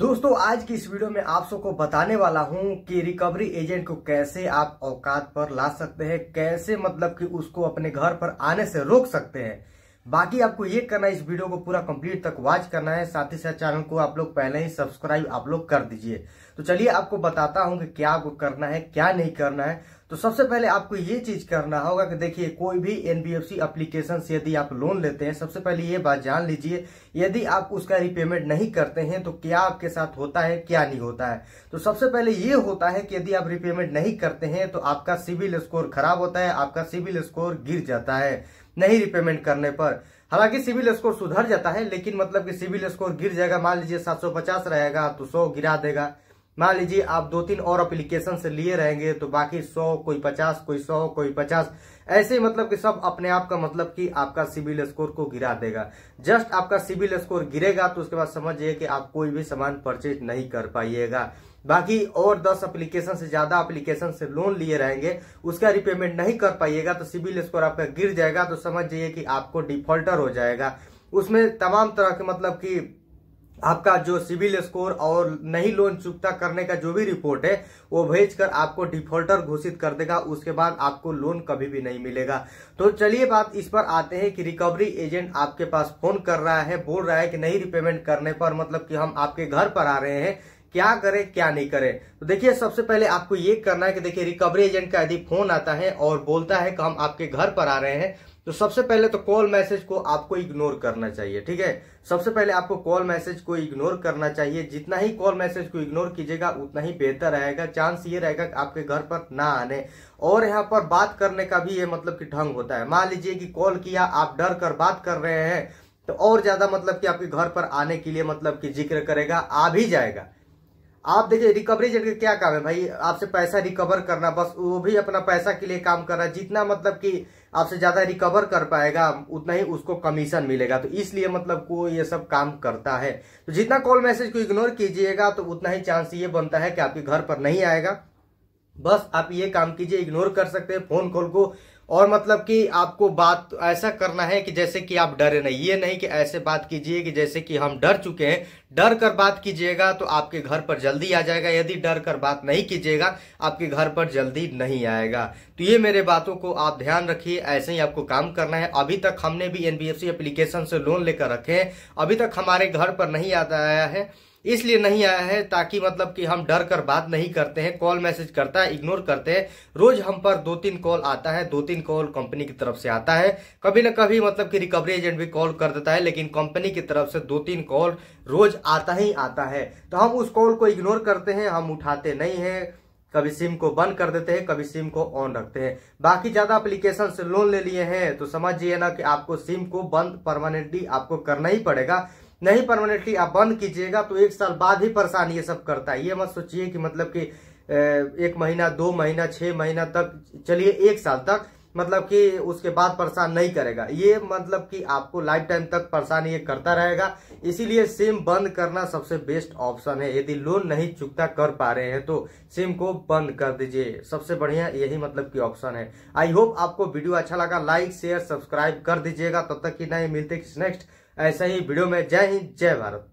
दोस्तों, आज की इस वीडियो में आप सबको बताने वाला हूँ कि रिकवरी एजेंट को कैसे आप औकात पर ला सकते हैं, कैसे मतलब कि उसको अपने घर पर आने से रोक सकते हैं। बाकी आपको ये करना है, इस वीडियो को पूरा कंप्लीट तक वॉच करना है। साथ ही साथ चैनल को आप लोग पहले ही सब्सक्राइब आप लोग कर दीजिए। तो चलिए आपको बताता हूँ कि क्या आपको करना है, क्या नहीं करना है। तो सबसे पहले आपको ये चीज़ करना होगा कि देखिए, कोई भी एनबीएफसी एप्लीकेशन से यदि आप लोन लेते हैं, सबसे पहले ये बात जान लीजिए, यदि आप उसका रिपेमेंट नहीं करते हैं तो क्या आपके साथ होता है, क्या नहीं होता है? तो सबसे पहले ये होता है कि यदि आप रिपेमेंट नहीं करते हैं तो आपका सिविल स्कोर खराब होता है, आपका सिविल स्कोर गिर जाता है, नहीं रिपेमेंट करने पर। हालाँकि सिविल स्कोर सुधर जाता है, लेकिन मतलब कि सिविल स्कोर गिर जाएगा, मान लीजिए 750 रहेगा तो 100 गिरा देगा। मान लीजिए आप दो तीन और अप्लीकेशन से लिए रहेंगे तो बाकी सौ, कोई पचास, कोई सौ, कोई पचास। ऐसे मतलब कि सब अपने आप का मतलब कि आपका सिविल स्कोर को गिरा देगा। जस्ट आपका सिविल स्कोर गिरेगा तो उसके बाद समझिए कि आप कोई भी सामान परचेज नहीं कर पाइएगा। बाकी और दस एप्लीकेशन से ज़्यादा अप्लीकेशन से लोन लिए रहेंगे, उसका रिपेमेंट नहीं कर पाइएगा तो सिविल स्कोर आपका गिर जाएगा तो समझ जाइए कि आपको डिफॉल्टर हो जाएगा। उसमें तमाम तरह के मतलब कि आपका जो सिविल स्कोर और नहीं लोन चुकता करने का जो भी रिपोर्ट है, वो भेजकर आपको डिफॉल्टर घोषित कर देगा। उसके बाद आपको लोन कभी भी नहीं मिलेगा। तो चलिए बात इस पर आते हैं कि रिकवरी एजेंट आपके पास फ़ोन कर रहा है, बोल रहा है कि नहीं रिपेमेंट करने पर मतलब कि हम आपके घर पर आ रहे हैं। क्या करें, क्या नहीं करें। तो देखिए, सबसे पहले आपको ये करना है कि देखिए रिकवरी एजेंट का यदि फ़ोन आता है और बोलता है कि हम आपके घर पर आ रहे हैं तो सबसे पहले तो कॉल मैसेज को आपको इग्नोर करना चाहिए, ठीक है? सबसे पहले आपको कॉल मैसेज को इग्नोर करना चाहिए। जितना ही कॉल मैसेज को इग्नोर कीजिएगा, उतना ही बेहतर रहेगा। चांस ये रहेगा कि आपके घर पर ना आने। और यहाँ पर बात करने का भी ये मतलब कि ढंग होता है। मान लीजिए कि कॉल किया, आप डर कर बात कर रहे हैं तो और ज़्यादा मतलब कि आपके घर पर आने के लिए मतलब कि ज़िक्र करेगा, आ भी जाएगा। आप देखिए रिकवरी एजेंट का क्या काम है भाई? आपसे पैसा रिकवर करना, बस वो भी अपना पैसा के लिए काम कर रहा है जितना मतलब कि आपसे ज़्यादा रिकवर कर पाएगा, उतना ही उसको कमीशन मिलेगा। तो इसलिए मतलब को ये सब काम करता है। तो जितना कॉल मैसेज को इग्नोर कीजिएगा तो उतना ही चांस ये बनता है कि आपके घर पर नहीं आएगा। बस आप ये काम कीजिए इग्नोर कर सकते हैं फ़ोन कॉल को और मतलब कि आपको बात ऐसा करना है कि जैसे कि आप डरे नहीं, ये नहीं कि ऐसे बात कीजिए कि जैसे कि हम डर चुके हैं। डर कर बात कीजिएगा तो आपके घर पर जल्दी आ जाएगा। यदि डर कर बात नहीं कीजिएगा, आपके घर पर जल्दी नहीं आएगा। तो ये मेरे बातों को आप ध्यान रखिए, ऐसे ही आपको काम करना है। अभी तक हमने भी एनबीएफसी एप्लीकेशन से लोन लेकर रखे हैं। अभी तक हमारे घर पर नहीं आता आया है। इसलिए नहीं आया है ताकि मतलब कि हम डर कर बात नहीं करते हैं कॉल मैसेज करता है इग्नोर करते हैं। रोज हम पर दो तीन कॉल आता है, दो तीन कॉल कंपनी की तरफ़ से आता है। कभी ना कभी मतलब कि रिकवरी एजेंट भी कॉल कर देता है, लेकिन कंपनी की तरफ़ से दो तीन कॉल रोज आता ही आता है। तो हम उस कॉल को इग्नोर करते हैं, हम उठाते नहीं है। कभी सिम को बंद कर देते हैं, कभी सिम को ऑन रखते हैं। बाकी ज़्यादा एप्लीकेशन से लोन ले लिए हैं तो समझिए ना कि आपको सिम को बंद परमानेंटली आपको करना ही पड़ेगा। नहीं परमानेंटली आप बंद कीजिएगा तो एक साल बाद ही परेशान ये सब करता है। ये मत सोचिए कि मतलब कि एक महीना, दो महीना, छह महीना तक, चलिए एक साल तक मतलब कि उसके बाद परेशान नहीं करेगा। ये मतलब कि आपको लाइफ टाइम तक परेशान ये करता रहेगा। इसीलिए सिम बंद करना सबसे बेस्ट ऑप्शन है। यदि लोन नहीं चुकता कर पा रहे हैं तो सिम को बंद कर दीजिए। सबसे बढ़िया यही मतलब की ऑप्शन है। आई होप आपको वीडियो अच्छा लगा। लाइक शेयर सब्सक्राइब कर दीजिएगा। तब तक कि नहीं मिलते नेक्स्ट ऐसा ही वीडियो में जय हिंद जय भारत।